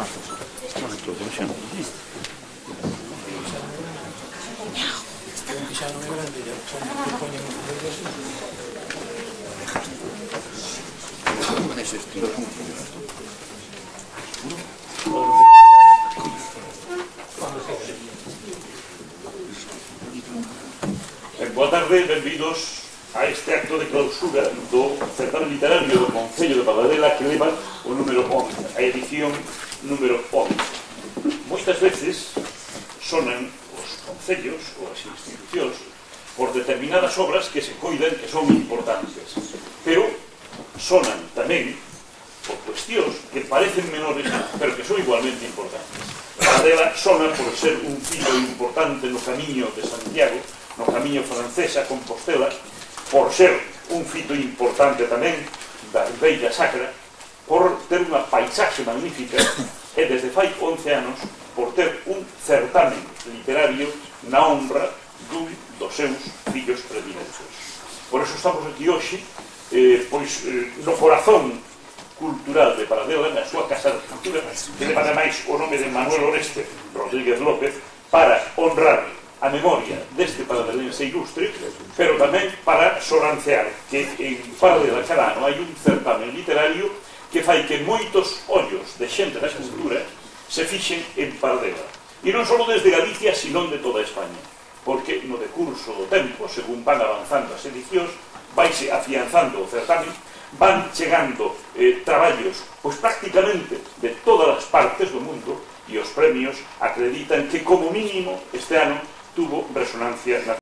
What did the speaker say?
Marcos. Bueno, tú, grande, os Boa tarde, benvidos a este acto de clausura do certamen literario do Concello de Pagadela que leva o número 11, a edición número 11. Moitas veces sonan os concellos ou as institucións por determinadas obras que se coidan que son importantes, pero sonan tamén por cuestións que parecen menores pero que son igualmente importantes. Paradela sona por ser un filo importante no camiño de Santiago, no camiño francesa Compostela, por ser un fito importante tamén da Ribeira Sacra, por ter unha paisaxe magnífica e desde fai 11 anos por ter un certamen literario na honra dun dos seus fillos predilectos. Por eso estamos aquí hoxe eh, pois, eh, no corazón cultural de Paradela, na súa casa de cultura, que para máis o nome de Manuel Oreste Rodríguez López, para honrar a memoria deste paradelense ilustre, pero tamén para sorancear que en Paradela cada ano hai un certamen literario que fai que moitos ollos de xente da cultura se fixen en Pardela. E non só desde Galicia, sino de toda España. Porque no decurso do tempo, según van avanzando as edicións, vaise afianzando o certamen, van chegando eh, traballos pois prácticamente de todas as partes do mundo e os premios acreditan que como mínimo este ano tuvo resonancia nacional.